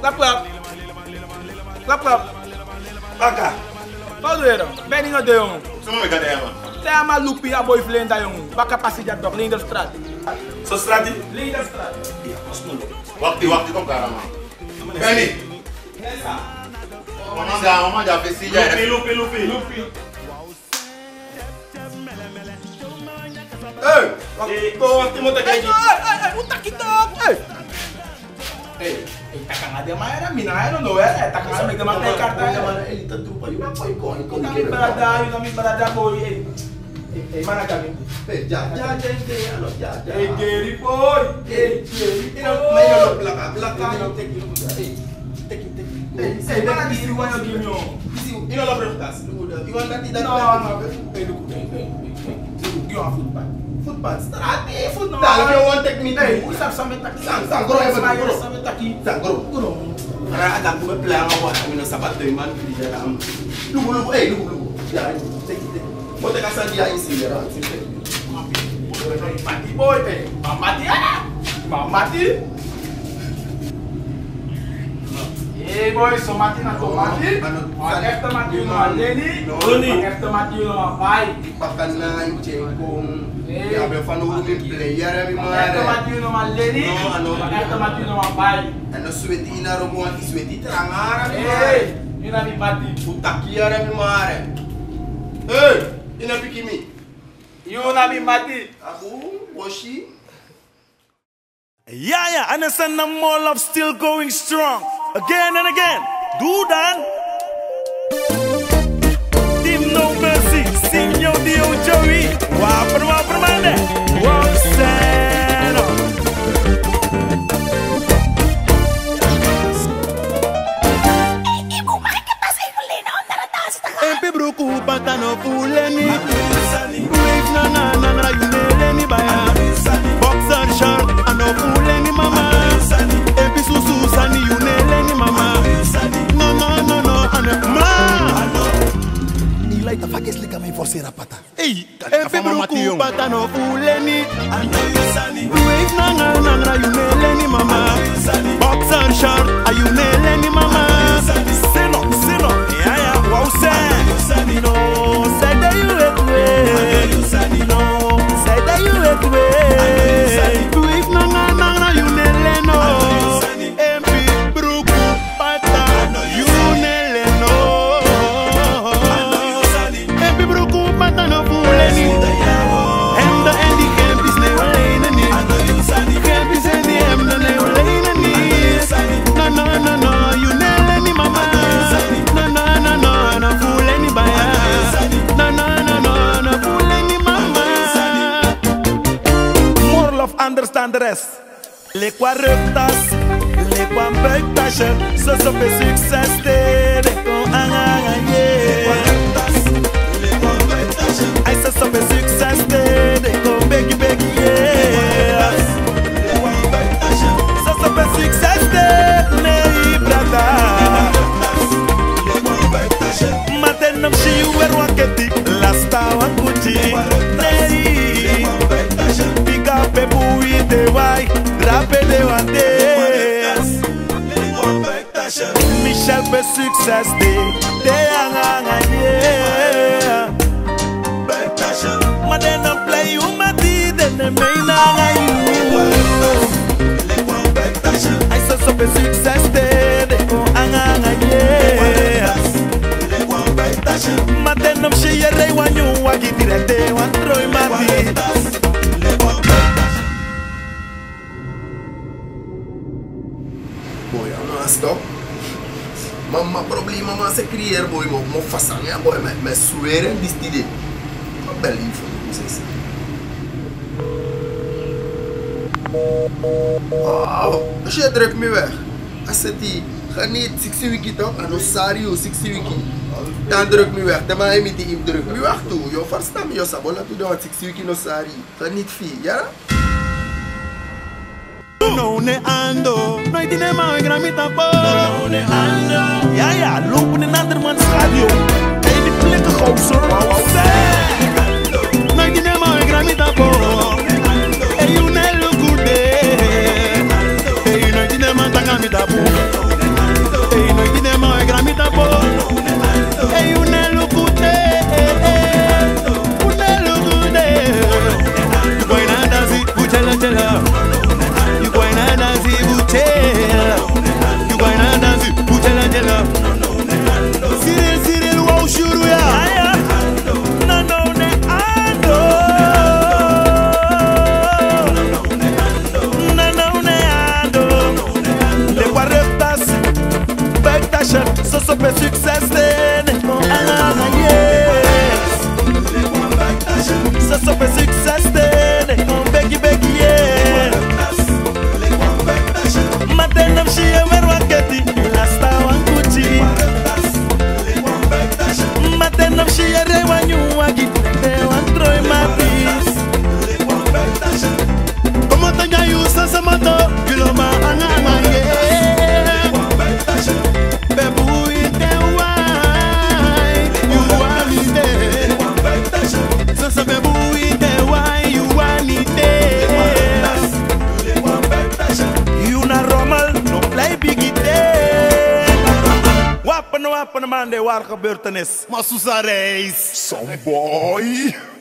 Clap, clap. Clap, clap. Baka. Padreiro, Beninho deu um. Seu nome cadê ela? Tem a malupi, a boyfriend aí um. Baka passeja dog, linda strat. Só strat? Linda strat. Ia, mas não. Wakti, wakti, como cara, mano. Benny. Essa. Mamãe já, mamãe já, pesija. Lupi, lupi, lupi. Lupi. ¡Ey! Waktu timotnya kayak gitu. Ey, utak kita. Ey. Ey, Takangade Maera, Minaero não era, Takangade Maera, mas tem carta. Ele tá tudo aí, mas foi icônico. Não me brada, não me brada, boi, ei. Ei, mana kami. Ei, já, já, já, já, já, já. Ei, Gary, boi. Ei, Gary, não, mas eu não placa, placa, não tem que mudar. Ei, tem que, tem Football. Stara, di football. Dal yon wan tek mi di. Usap sa. Sang, sang, goro yon man. Goro. Sa. Sang, goro. Goro. Ara, atak pou be play an wak. Mwen an sabat to yon man. Di jara am. Lugu, lugu. Ey, lugu, lugu. Ya, tek, take. Mwen tek asan di a isi. Yara, tek, tek. Mwen tek. Mwen tek. Mwen tek. Hey boy, so mati nan ton mati, an efte mati yon an leni, an efte mati yon an bay. Pakan nan, chenkong, abe fan ou player mi man. An efte mati yon an leni, an efte mati yon an bay. An nou sweti yon an romon, ki sweti trangara mi mare. Yon an mi bati. Utaki yon an mi mare. Hey, ina an pikimi. You na mi bati. Aku, boshi. Yeah, yeah, understand the sun and still going strong. Again and again. Do that. Team No Mercy, Signor Dio Joey. Waper, waper, mana? Roxanne. serapata epebukubata no uleni wave nanga nanga ayumeleni mama. Boxer short ayumeleni mama. of understand the rest. Les quoi reptas, les quoi beutache, ce sont mes succès, les quoi angagagné. Les quoi reptas, les quoi beutache, aïe, ce sont mes succès, les quoi bégui. Les quoi ce sont mes succès, les brata. Les quoi beutache, maintenant je suis ouvert à quel. levantes. Day, pe sukses de Te yang ang anye Ma de nan play ou ma di De ne me boy, ama stop. Mamma problema ma se crier boy, mo mo façanha boy, me me sueren distile. Não believe me, vocês. Oh, je trekt me weg. Asseti, ga niet 6 wiki toch? Anosario 6 wiki. Dan druk me weg. Dan maak je met die druk me weg toe. Je verstaat me, je sabola toe dan 6 wiki nosari. Ga niet vier, ja? lone. No hay dinero en gramita por. No lone ando. Ya, ya, lupo ni nada Chiere wanyuwa Kiloma angai Wapen, wapen man, de waar gebeurtenis. Masusa Reis. Some boy.